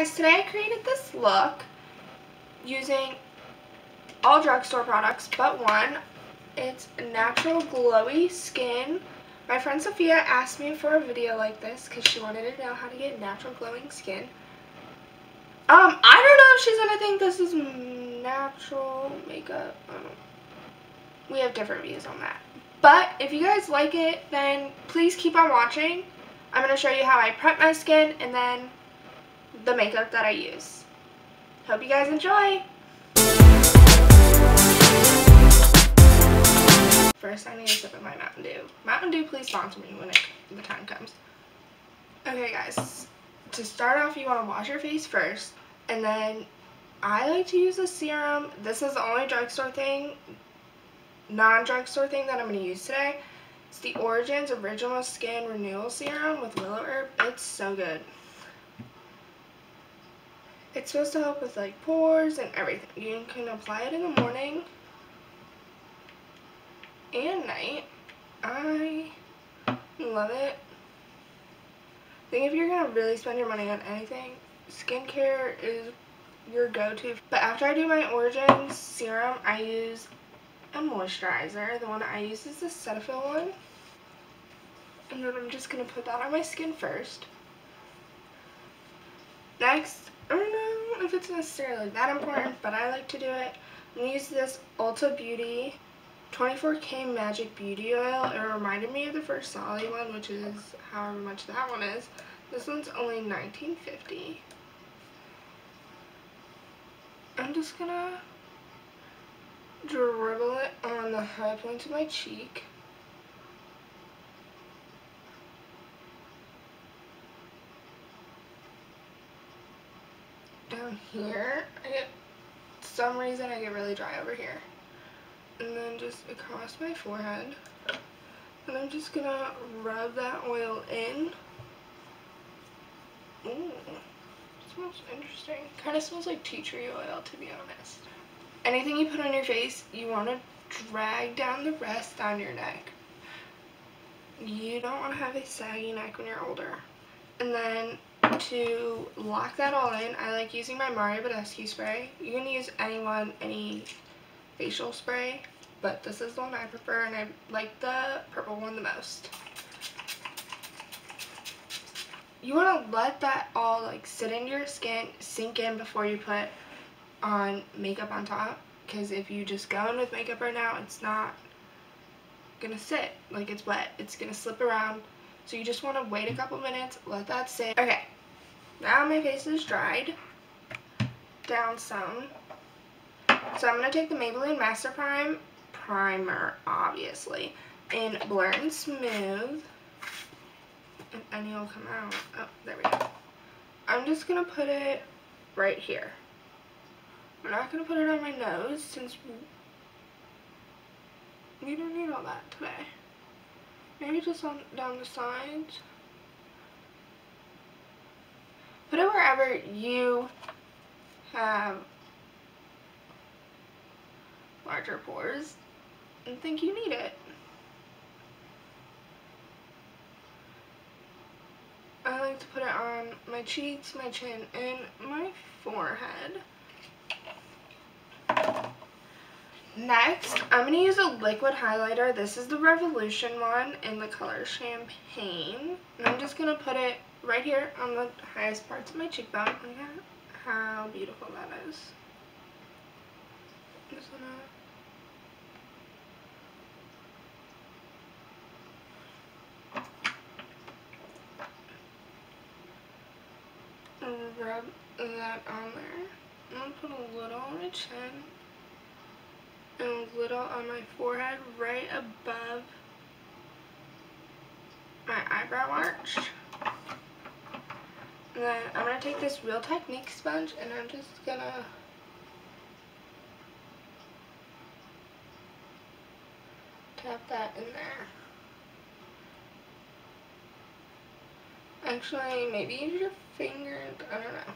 guys, today I created this look using all drugstore products but one. It's natural glowy skin. My friend Sophia asked me for a video like this because she wanted to know how to get natural glowing skin. Um, I don't know if she's gonna think this is natural makeup. We have different views on that. But if you guys like it, then please keep on watching. I'm going to show you how I prep my skin and then the makeup that I use. Hope you guys enjoy! First, I need to sip of my Mountain Dew. Mountain Dew, please sponsor me when it, the time comes. Okay, guys. To start off, you want to wash your face first. And then, I like to use a serum. This is the only drugstore thing, non-drugstore thing that I'm going to use today. It's the Origins Original Skin Renewal Serum with Willow Herb. It's so good. It's supposed to help with like pores and everything. You can apply it in the morning and night. I love it. I think if you're going to really spend your money on anything, skincare is your go-to. But after I do my Origins serum, I use a moisturizer. The one I use is the Cetaphil one. And then I'm just going to put that on my skin first. Next, I don't know if it's necessarily that important, but I like to do it. I'm use this Ulta Beauty 24K Magic Beauty Oil. It reminded me of the Farsali one, which is however much that one is. This one's only $19.50. I'm just to dribble it on the high points of my cheek. Down here, I get, some reason I get really dry over here. And then just across my forehead. And I'm just gonna rub that oil in. Ooh, smells interesting. Kind of smells like tea tree oil, to be honest anything you put on your face, you want to drag down the rest down your neck. You don't want to have a saggy neck when you're older. And then to lock that all in, I like using my Mario Badescu spray. You can use anyone, any facial spray, but this is the one I prefer and I like the purple one the most. You want to let that all like sit into your skin, sink in before you put on makeup on top because if you just go in with makeup right now it's not gonna sit like it's wet it's gonna slip around so you just want to wait a couple minutes let that sit okay now my face is dried down some. So I'm gonna take the Maybelline Master Prime primer obviously in Blur and Smooth. And any will come out. Oh there we go. I'm just gonna put it right here. I'm not going to put it on my nose since we don't need all that today. Maybe just on down the sides. Put it wherever you have larger pores and think you need it. I like to put it on my cheeks, my chin, and my forehead. Next, I'm going to use a liquid highlighter. This is the Revolution one in the color Champagne. And I'm just going to put it right here on the highest parts of my cheekbone. Look at how beautiful that is. I'm just to rub that on there. I'm going to put a little on my chin and a little on my forehead right above my eyebrow arch. And then I'm going to take this Real Technique sponge and I'm just going to tap that in there. Actually, maybe use your fingers, I don't know.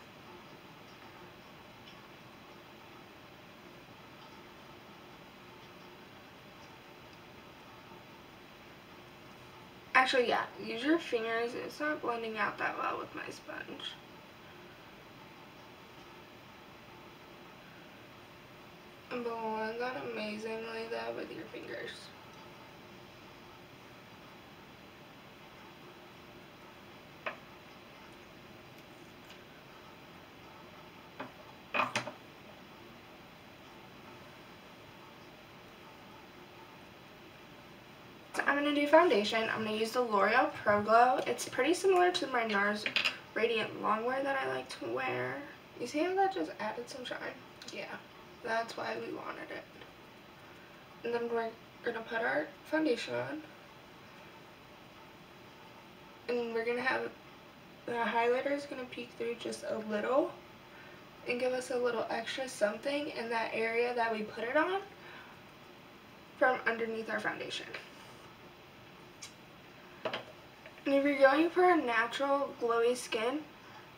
Actually, yeah, use your fingers. It's not blending out that well with my sponge. Blend that amazingly though with your fingers. I'm going to do foundation. I'm going to use the L'Oreal Pro Glow. It's pretty similar to my NARS Radiant Longwear that I like to wear. You see how that just added some shine? Yeah, that's why we wanted it. And then we're going to put our foundation on. And we're going to have, the highlighter is going to peek through just a little and give us a little extra something in that area that we put it on from underneath our foundation. And if you're going for a natural glowy skin,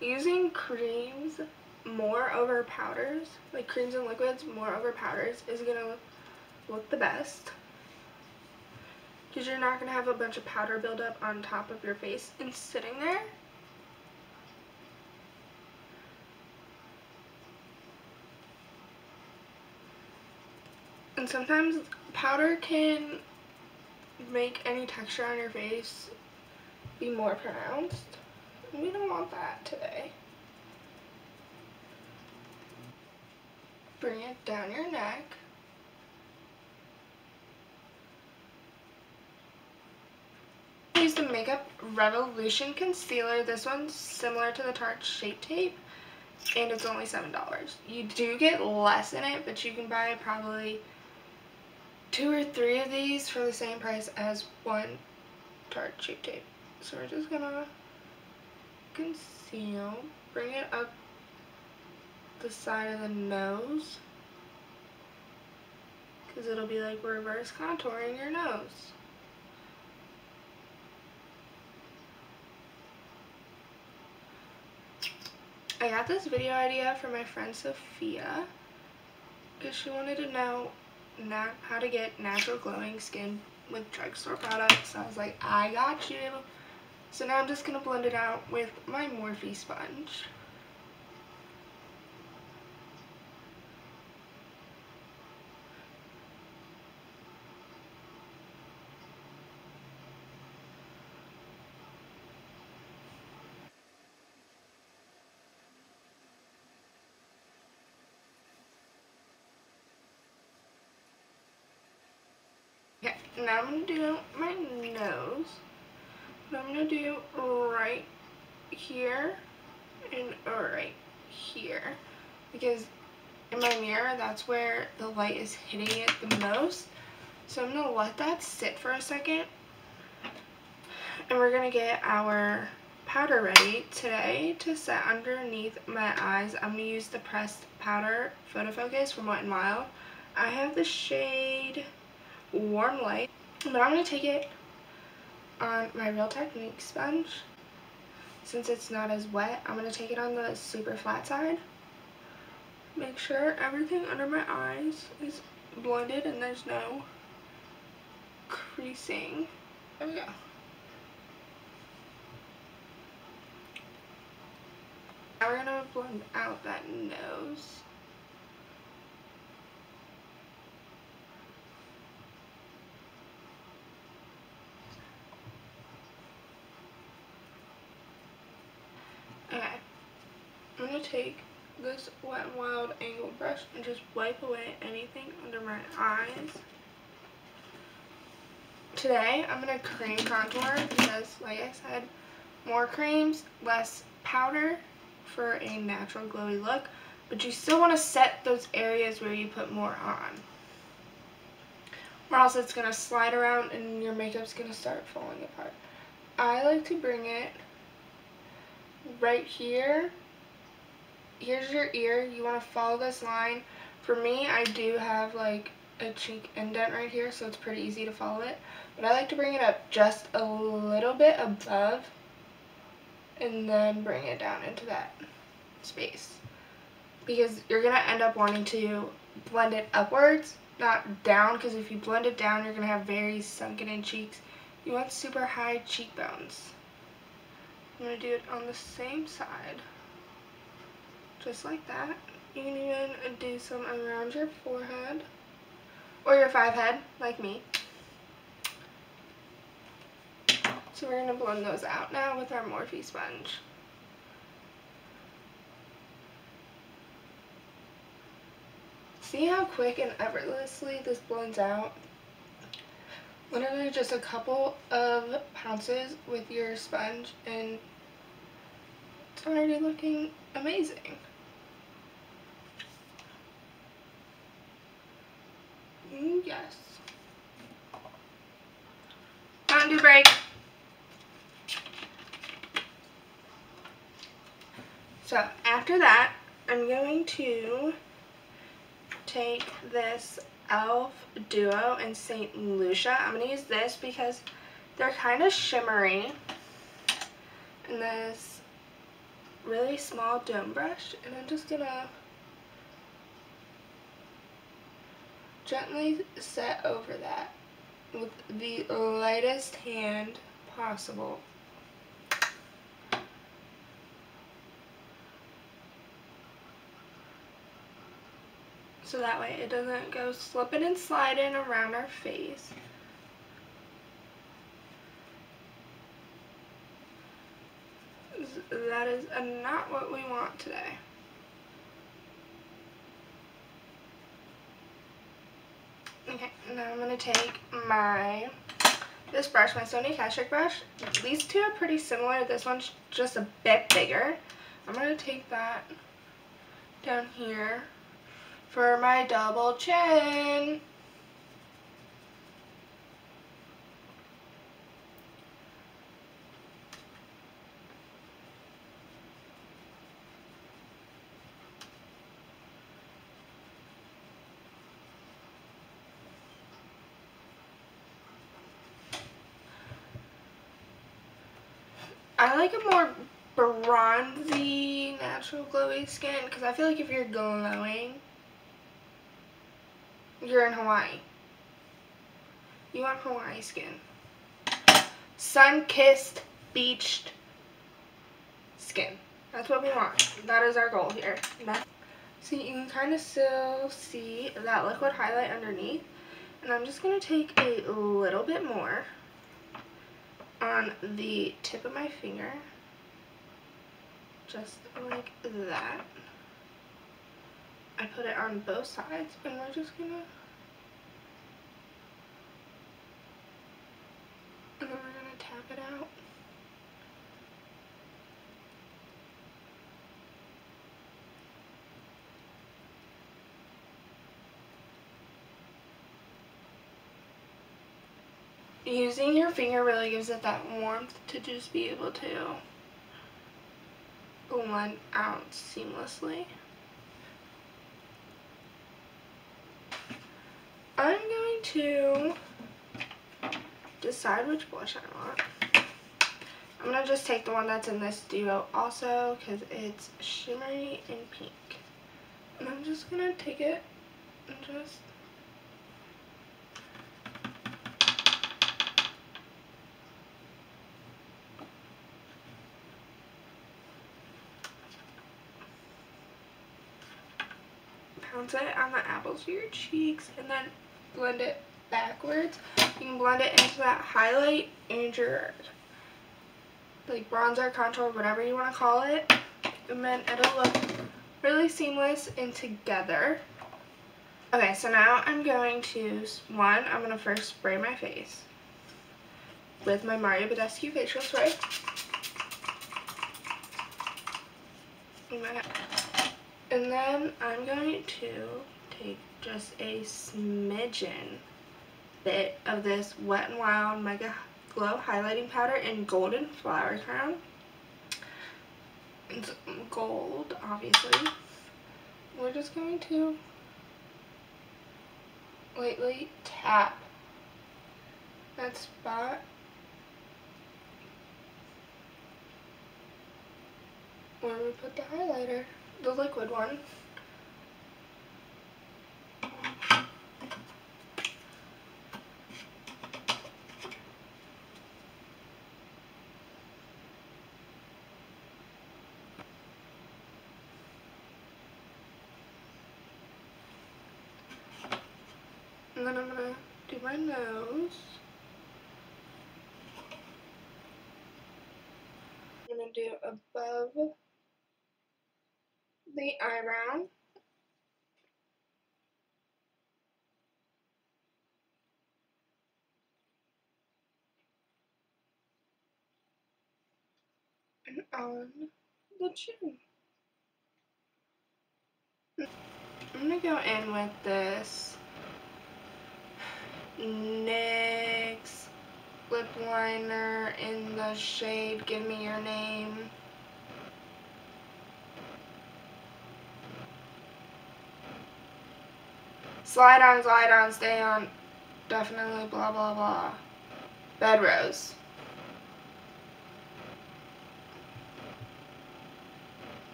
using creams more over powders, like creams and liquids more over powders is going to look the best. Because you're not going to have a bunch of powder buildup on top of your face and sitting there. And sometimes powder can make any texture on your face be more pronounced. We don't want that today. Bring it down your neck. Use the Makeup Revolution Concealer. This one's similar to the Tarte Shape Tape and it's only $7. You do get less in it, but you can buy probably two or three of these for the same price as one Tarte Shape Tape. So we're just gonna conceal, bring it up the side of the nose because it'll be like reverse contouring your nose. I got this video idea from my friend Sophia because she wanted to know how to get natural glowing skin with drugstore products. So I was like, I got you. So now I'm just going to blend it out with my Morphe sponge. Okay, now I'm going to do my nose what I'm going to do right here and right here. Because in my mirror that's where the light is hitting it the most. So I'm going to let that sit for a second. And we're going to get our powder ready today to set underneath my eyes. I'm going to use the pressed powder photo focus from Wet n Wild. I have the shade warm light but I'm going to take it on my Real Technique sponge. Since it's not as wet, I'm going to take it on the super flat side. Make sure everything under my eyes is blended and there's no creasing. There we go. Now we're going to blend out that nose. I'm going to take this Wet n Wild angled brush and just wipe away anything under my eyes. Today, I'm going to cream contour because, like I said, more creams, less powder for a natural glowy look. But you still want to set those areas where you put more on. Or else it's going to slide around and your makeup's going to start falling apart. I like to bring it right here here's your ear. You want to follow this line. For me, I do have like a cheek indent right here, so it's pretty easy to follow it. But I like to bring it up just a little bit above and then bring it down into that space. Because you're going to end up wanting to blend it upwards, not down, because if you blend it down, you're going to have very sunken in cheeks. You want super high cheekbones. I'm going to do it on the same side just like that. You can even do some around your forehead or your five head, like me. So we're going to blend those out now with our Morphe sponge. See how quick and effortlessly this blends out? Literally just a couple of pounces with your sponge and it's already looking amazing. Yes. Mountain Dew break. So after that, I'm going to take this e.l.f. Duo in St. Lucia. I'm going to use this because they're kind of shimmery. And this really small dome brush. And I'm just going to gently set over that with the lightest hand possible. So that way it doesn't go slipping and sliding around our face. That is not what we want today. Okay, now I'm going to take my, this brush, my Sonia Kashuk brush. These two are pretty similar. This one's just a bit bigger. I'm going to take that down here for my double chin. I like a more bronzy, natural glowy skin because I feel like if you're glowing, you're in Hawaii. You want Hawaii skin. Sun-kissed, beached skin. That's what we want. That is our goal here. So you can kind of still see that liquid highlight underneath. And I'm just going to take a little bit more on the tip of my finger. Just like that. I put it on both sides and we're just gonna and then we're gonna tap it out. Using your finger really gives it that warmth to just be able to blend out seamlessly. I'm going to decide which blush I want. I'm going to just take the one that's in this duo also because it's shimmery and pink. And I'm just going to take it and just pounce it on the apples of your cheeks and then blend it backwards. You can blend it into that highlight and your like bronzer, contour, whatever you want to call it. And then it'll look really seamless and together. Okay, so now I'm going to, one, I'm going to first spray my face with my Mario Badescu facial spray. And then I'm going to take just a smidgen bit of this Wet n Wild Mega Glow Highlighting Powder in Golden Flower Crown. It's gold, obviously. We're just going to lightly tap that spot where we put the highlighter the liquid one. And then I'm going to do my nose. I'm going to do above the eyebrow. And on the chin. I'm going to go in with this NYX lip liner in the shade Give Me Your Name. Slide on, slide on, stay on, definitely blah blah blah. Bedrose.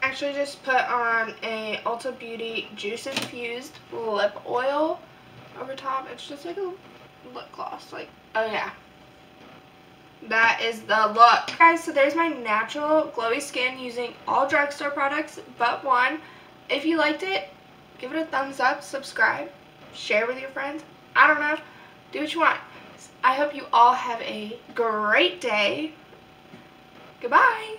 actually just put on a Ulta Beauty Juice Infused Lip Oil over top. It's just like a lip gloss. Like, oh yeah. That is the look. Guys, so there's my natural glowy skin using all drugstore products but one. If you liked it, give it a thumbs up, subscribe, share with your friends. I don't know. Do what you want. I hope you all have a great day. Goodbye.